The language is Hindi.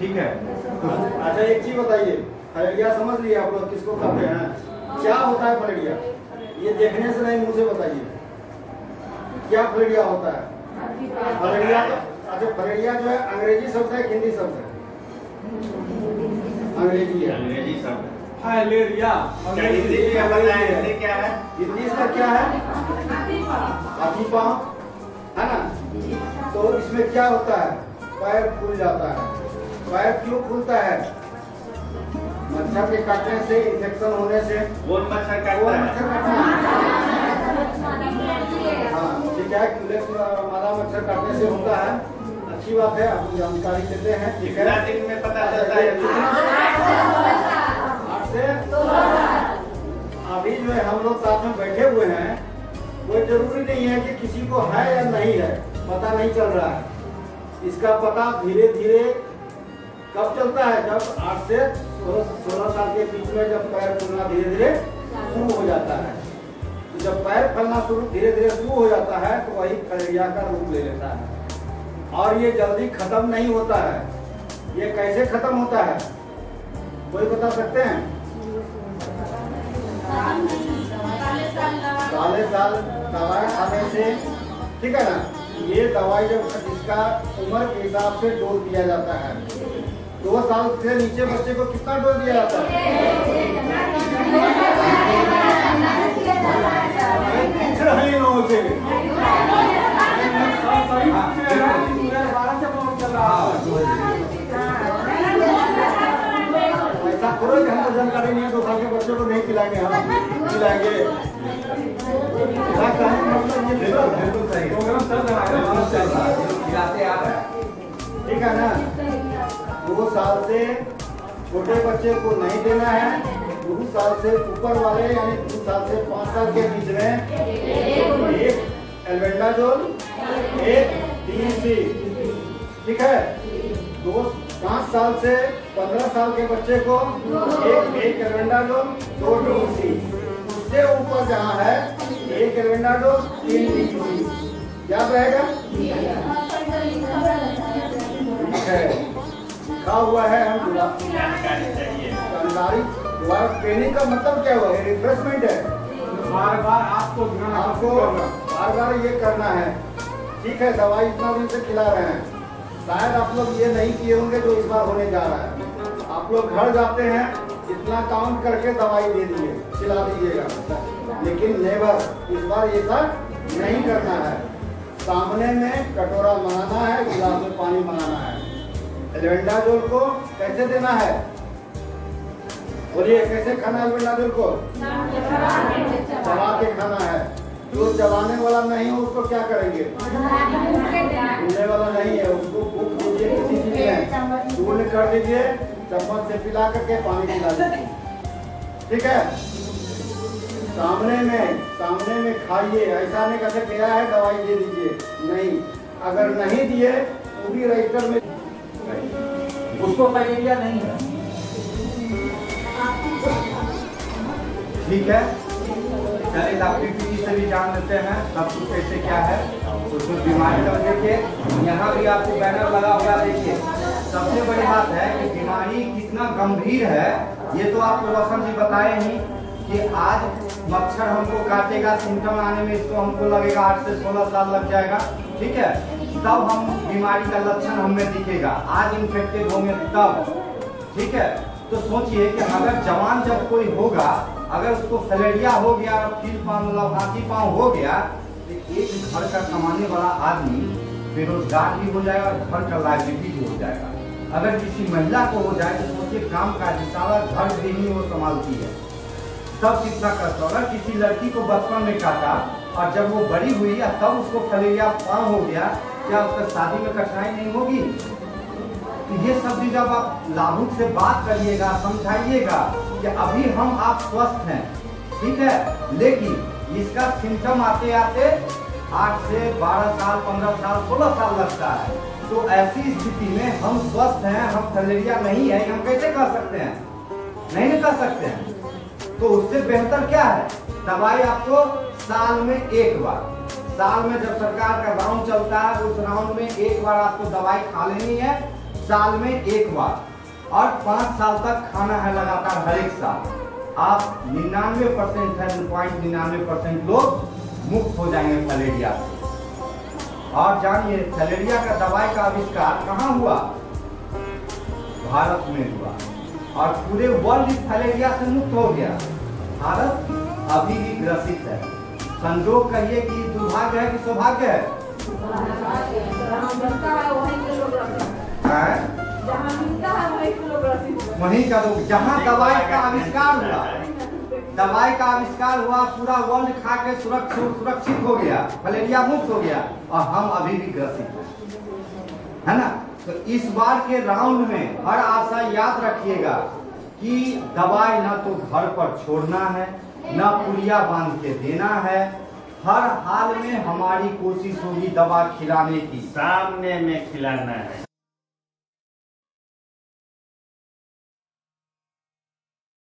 ठीक है? तो अच्छा एक चीज़ बताइए। फलेरिया समझ लिए आप लोग किसको कहते हैं? क्या होता है फलेरिया ये देखने से नहीं मुझे बताइए। क्या फलेरिया होता है? फलेरिया तो अच्छा फलेरिया जो है अंग्रेज़ी शब्द है हिंदी शब्द है? अंग्रेज़ी है। अंग्रेज़ी शब्द फाइलेरिया क्या हिंदी क्या है? हिंदी इसका क्या है? हाथी है ना? तो इसमें क्या होता है? पैर फूल जाता है। पैर क्यों फूलता है? मच्छर के काटने से इन्फेक्शन होने से। कौन मच्छर काटता है? हाँ? ठीक है? मादा मच्छर काटने से होता है। अच्छी बात है आप जानकारी देते हैं। ठीक है? दिन में पता चलता है? आठ से अभी जो है हम लोग साथ में बैठे हुए हैं। कोई ज़रूरी नहीं है कि किसी को है या नहीं है। पता नहीं चल रहा है। इसका पता धीरे धीरे कब चलता है? जब आठ से सोलह सोलह साल के बीच में जब पैर फूलना धीरे धीरे शुरू हो जाता है। तो जब पैर फलना शुरू धीरे धीरे शुरू हो जाता है तो वही फलेरिया का रूप ले लेता है। और ये जल्दी खत्म नहीं होता है। ये कैसे खत्म होता है? कोई बता सकते हैं? साले साल दवाई खाने से ठीक है ना? ये दवाई जब इसका उम्र के हिसाब से डोज दिया जाता है। दो साल से नीचे बच्चे को कितना डोज दिया जाता है? लोगों से ऐसा करो कि हमको जानकारी नहीं है दो साल के बच्चों को नहीं खिलाएँगे हम। खिलाएँगे। मतलब ठीक है ना? साल से छोटे बच्चे को नहीं देना है। दो साल से ऊपर वाले, यानी दो साल से पाँच साल के बीच में एक एल्बेंडाजोल एक डीसी ठीक है? दो, पाँच साल से पंद्रह साल के बच्चे को एक एक एल्बेंडाजोल दो डीसी उससे ऊपर जहाँ है, एक एल्बेंडाजोल तीन डीसी क्या रहेगा? ठीक है। लिखा हुआ है हम जानकारी ट्रेनिंग का मतलब क्या हुआ है रिफ्रेशमेंट है बार बार आपको आपको बार बार ये करना है। ठीक है, दवाई इतना दिन से खिला रहे हैं। शायद आप लोग ये नहीं किए होंगे जो इस बार होने जा रहा है। आप लोग घर जाते हैं, इतना काउंट करके दवाई दे दिए, खिला दीजिएगा। लेकिन नेवर इस बार ये सब नहीं करना है। सामने में कटोरा मंगाना है, गिलास में पानी मंगाना है। एल्बेंडाजोल को कैसे देना है? बोलिए, कैसे खाना है एल्बेंडाजोल को? चबा के खाना है। जो चबाने वाला नहीं हो, उसको क्या करेंगे? भूलने वाला नहीं है, उसको भूख दीजिए किसी चीज़ में। चूर्ण कर दीजिए, चम्मच से पिला करके पानी पिला दीजिए। ठीक है? सामने में सामने में खाइए, ऐसा नहीं कैसे गया है, दवाई दे दीजिए। नहीं। अगर नहीं दिए वो भी रजिस्टर में उसको फाइलेरिया नहीं? है ठीक है? चलिए, डॉक्टर पी से भी जान लेते हैं, सब कुछ कैसे क्या है। उसमें बीमारी का देखिए यहाँ भी आपको बैनर लगा हुआ देखिए। सबसे बड़ी बात है कि बीमारी कितना गंभीर है, ये तो आपको वसंत जी बताए ही कि आज मच्छर हमको काटेगा सिम्टम आने में इसको हमको लगेगा आठ से सोलह साल लग जाएगा। ठीक है? तब हम बीमारी का लक्षण हमें दिखेगा। आज इन्फेक्टेड होंगे तब। ठीक है? तो सोचिए कि अगर जवान जब कोई होगा, अगर उसको फलेरिया हो गया फील पाँव मतलब हाथी पाँव हो गया तो एक घर का कमाने वाला आदमी बेरोजगार भी हो जाएगा और घर का लाइबिलिटी भी हो जाएगा। अगर किसी महिला को हो जाए तो सोचिए काम का सारा घर भी नहीं वो संभालती है। तब कितना कष्ट। होगा किसी लड़की को बचपन में काटा और जब वो बड़ी हुई या तब उसको फलेरिया पाँव हो गया, क्या उसका शादी में कठिनाई नहीं होगी? तो ये सब भी जब आप लाभुक से बात करिएगा, समझाइएगा कि अभी हम आप स्वस्थ हैं, ठीक है? लेकिन इसका सिम्टम आते आते आठ से बारह साल, पंद्रह साल, सोलह साल लगता है। तो ऐसी स्थिति में हम स्वस्थ हैं, हम फलेरिया नहीं है, हम कैसे कह सकते हैं? नहीं कह सकते हैं। तो उससे बेहतर क्या है? दवाई आपको साल में एक बार। साल में जब सरकार का राउंड चलता है, उस राउंड में एक बार आपको दवाई खा लेनी है, साल में एक बार। और पाँच साल तक खाना है लगातार हर एक साल। आप निन्यानवे परसेंट पॉइंट निन्यानवे परसेंट लोग मुक्त हो जाएँगे फलेरिया से। और जानिए फलेरिया का दवाई का आविष्कार कहाँ हुआ? भारत में हुआ। और पूरे वर्ल्ड फलेरिया से मुक्त हो गया। भारत अभी भी ग्रसित है। संजोग कहिए कि दुर्भाग्य है कि सौभाग्य है? वहीं के लोग? जहाँ दवाई का आविष्कार हुआ। दवाई का आविष्कार हुआ, पूरा वर्ल्ड खा के सुरक्षित हो गया फलेरिया मुक्त हो गया, और हम अभी भी ग्रसित हैं। है ना? तो इस बार के राउंड में हर आशा याद रखिएगा कि दवाई ना तो घर पर छोड़ना है ना पुलिया बाँध के देना है। हर हाल में हमारी कोशिश होगी दवा खिलाने की। सामने में खिलाना है।